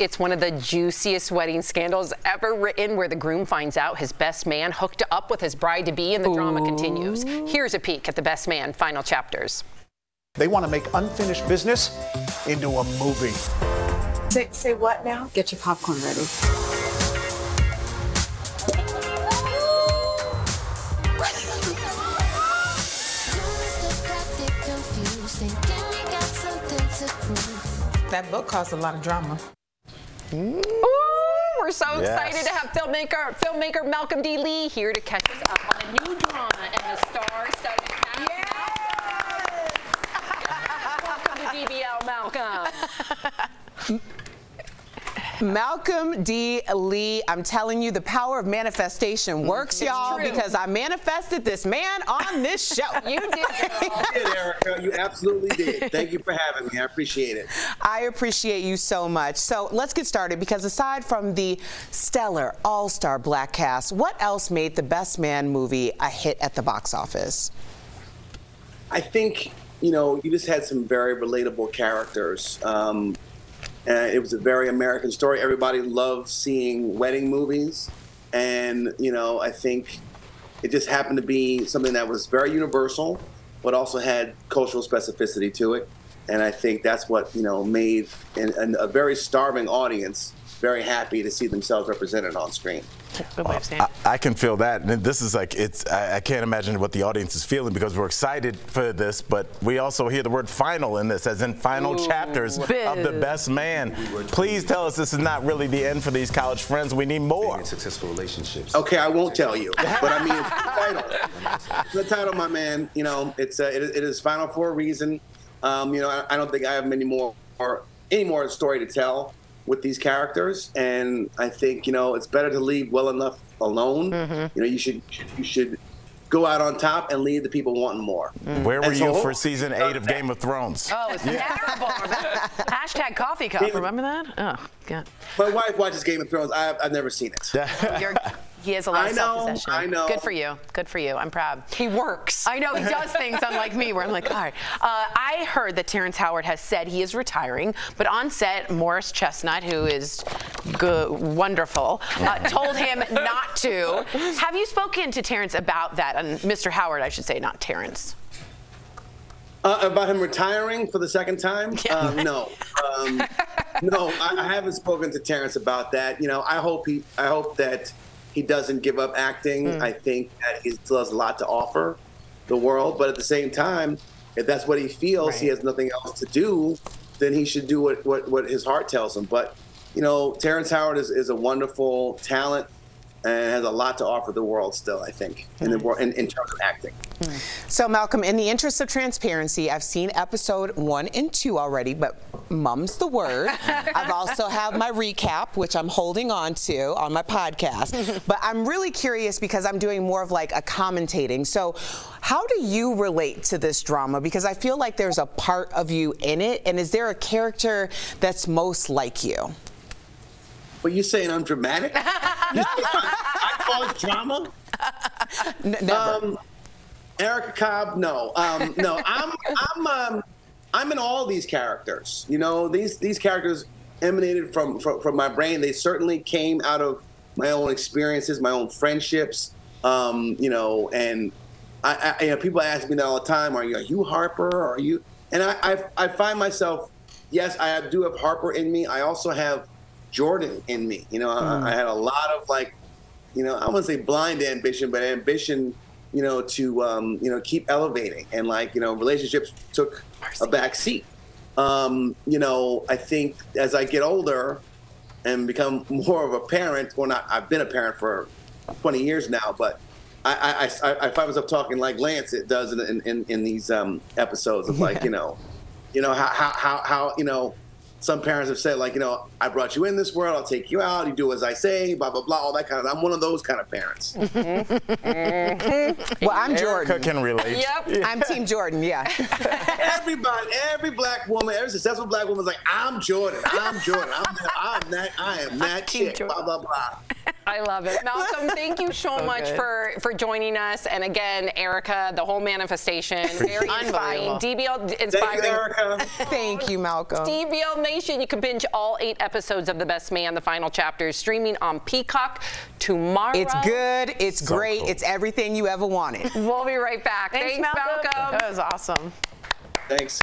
It's one of the juiciest wedding scandals ever written where the groom finds out his best man hooked up with his bride to be and the Ooh. drama continues. Here's a peek at the best man final chapters. They want to make unfinished business into a movie. Say, say what now? Get your popcorn ready. That book caused a lot of drama. Ooh, we're so yes. excited to have filmmaker filmmaker Malcolm D. Lee here to catch us up on a new drama and the star-studded cast. Yes! Welcome to DBL, Malcolm. Malcolm D. Lee, I'm telling you, the power of manifestation works, y'all, because I manifested this man on this show. you did. you did, Erica. You absolutely did. Thank you for having me. I appreciate it. I appreciate you so much. So let's get started because aside from the stellar all-star black cast, what else made the Best Man movie a hit at the box office? I think you know, you just had some very relatable characters. Um, and it was a very American story. Everybody loves seeing wedding movies, and you know, I think it just happened to be something that was very universal, but also had cultural specificity to it. And I think that's what you know made an, an, a very starving audience very happy to see themselves represented on screen. Uh, I, I, can feel that. And this is like, it's, I, I, can't imagine what the audience is feeling because we're excited for this, but we also hear the word final in this, as in final Ooh, chapters of The Best Man. Please tell us this is not really the end for these college friends. We need more. Successful relationships. Okay, I won't tell you, but I mean, it's the title. the title, my man, you know, it's uh, it, it is final for a reason. Um, you know, I, I don't think I have many more or any more story to tell with these characters, and I think you know it's better to leave well enough alone. Mm-hmm. You know, you should you should go out on top and leave the people wanting more. Mm. Where were and you for season eight of Game of Thrones? Oh, it's yeah. terrible. Hashtag coffee cup. Remember that? Oh, God. My wife watches Game of Thrones. I've, I've never seen it. He has a lot I of self-possession. I know. Good for you. Good for you. I'm proud. He works. I know he does things unlike me, where I'm like, all right. Uh, I heard that Terrence Howard has said he is retiring, but on set, Morris Chestnut, who is good, wonderful, uh, told him not to. Have you spoken to Terrence about that? And Mr. Howard, I should say, not Terrence. Uh, about him retiring for the second time? Yeah. Um, no, um, no, I, I, haven't spoken to Terrence about that. You know, I hope he, I hope that he doesn't give up acting. Mm. I think that he still has a lot to offer the world, but at the same time, if that's what he feels, right. he has nothing else to do, then he should do what, what, what his heart tells him. But, you know, Terrence Howard is, is a wonderful talent and has a lot to offer the world still, I think, in, the, in, in terms of acting. So, Malcolm, in the interest of transparency, I've seen episode one and two already, but mum's the word. I've also have my recap, which I'm holding on to on my podcast. but I'm really curious because I'm doing more of like a commentating. So, how do you relate to this drama? Because I feel like there's a part of you in it, and is there a character that's most like you? But you saying I'm dramatic? I drama. N never. Um, Erica Cobb, no, um, no. I'm I'm um, I'm in all these characters. You know, these these characters emanated from, from from my brain. They certainly came out of my own experiences, my own friendships. Um, you know, and I, I, you know, people ask me that all the time. Are you are you Harper? Are you? And I, I I find myself, yes, I do have Harper in me. I also have Jordan in me. You know, mm. I, hmm. I, had a lot of like, you know, I wouldn't say blind ambition, but ambition, you know, to um, you know keep elevating and like you know relationships took a back seat. Um, you know, I think as I get older and become more of a parent, or not, I've been a parent for 20 years now, but I, I, I, I find myself talking like Lance it does in, in, in these um, episodes of like, yeah. you know, you know, how, how, how, how, you know, some parents have said like, you know, I brought you in this world, I'll take you out, you do as I say, blah blah blah, all that kind of. I'm one of those kind of parents. well, I'm Jordan. Erica can relate. Yep, I'm Team Jordan. Yeah. Everybody, every black woman, every successful black woman is like, I'm Jordan. I'm Jordan. I'm, I'm that. I am that chick. Jordan. Blah blah blah. I love it. Malcolm, thank you so, So much good. for, for joining us. And again, Erica, the whole manifestation, very inspiring. Unbelievable. DBL Thank inspiring. you, Erica. Thank you, Malcolm. DBL Nation, you can binge all eight episodes of The Best Man, the final chapters, streaming on Peacock tomorrow. It's good. It's So great. cool. It's everything you ever wanted. We'll be right back. Thanks, Malcolm. That was awesome. Thanks.